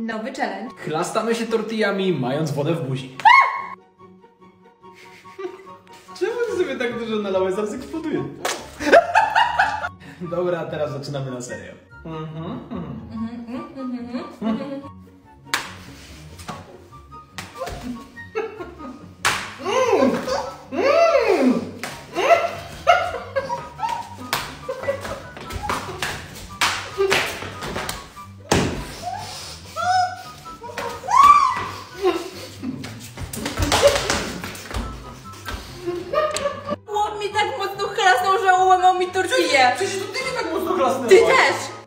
Nowy challenge. Chlastamy się tortillami, mając wodę w buzi. Czemu ty sobie tak dużo nalałeś? Zaraz eksploduje. Dobra, teraz zaczynamy na serio. Mhm, mhm. Przecież to ty mnie tak mocno klasnęłaś! Ty też!